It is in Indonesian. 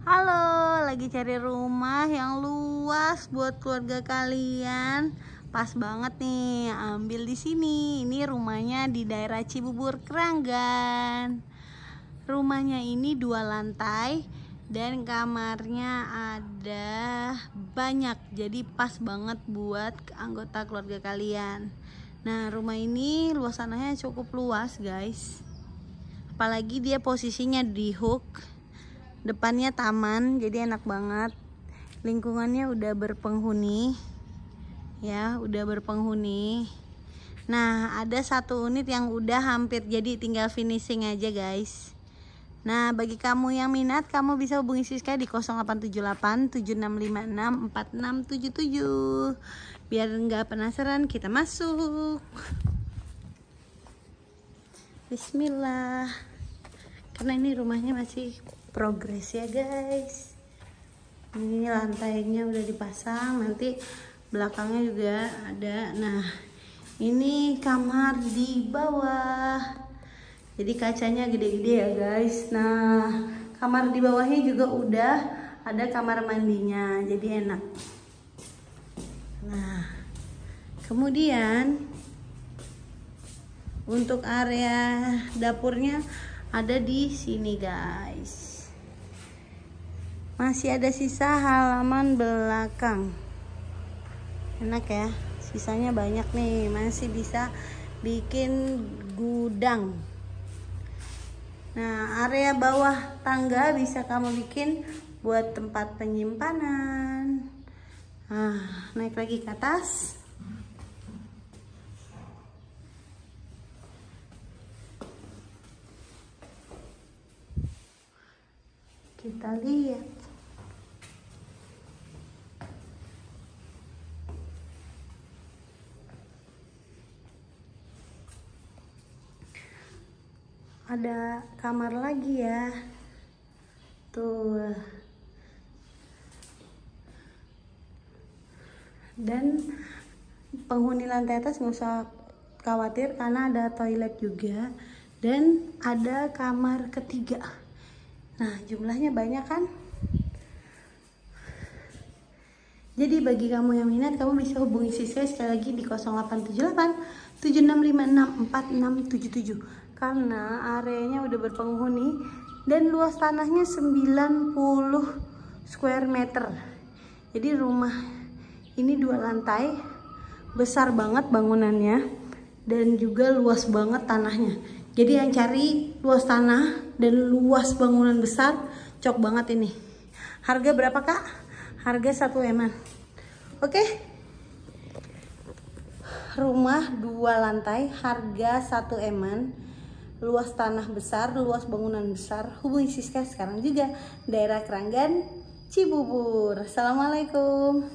Halo, lagi cari rumah yang luas buat keluarga kalian. Pas banget nih, ambil di sini. Ini rumahnya di daerah Cibubur, Keranggan. Rumahnya ini dua lantai dan kamarnya ada banyak. Jadi pas banget buat anggota keluarga kalian. Nah, rumah ini luas tanahnya cukup luas, guys. Apalagi dia posisinya di hook depannya taman jadi enak banget lingkungannya udah berpenghuni ya udah berpenghuni nah ada satu unit yang udah hampir jadi tinggal finishing aja guys Nah, bagi kamu yang minat, kamu bisa hubungi Siska di 0878 7656 4677. Biar nggak penasaran, kita masuk. Bismillah. Karena ini rumahnya masih progres ya guys. Ini lantainya udah dipasang nanti belakangnya juga ada. Nah ini kamar di bawah. Jadi kacanya gede-gede ya guys. Nah kamar di bawahnya juga udah ada kamar mandinya jadi enak. Nah kemudian untuk area dapurnya ada di sini guys. Masih ada sisa halaman belakang. Enak ya sisanya banyak nih. Masih bisa bikin gudang. Nah area bawah tangga bisa kamu bikin buat tempat penyimpanan. Nah naik lagi ke atas kita lihat. Ada kamar lagi ya. Tuh. Dan penghuni lantai atas nggak usah khawatir karena ada toilet juga. Dan ada kamar ketiga nah jumlahnya banyak kan? Jadi bagi kamu yang minat kamu bisa hubungi siswa sekali lagi di 0878 7656 4677 karena areanya udah berpenghuni dan luas tanahnya 90 square meter. Jadi rumah ini dua lantai besar banget bangunannya dan juga luas banget tanahnya jadi yang cari luas tanah dan luas bangunan besar cok banget ini harga berapa kak? harga satu eman oke rumah dua lantai harga satu eman luas tanah besar, luas bangunan besar. Hubungi Siska sekarang juga daerah Keranggan, Cibubur. Assalamualaikum.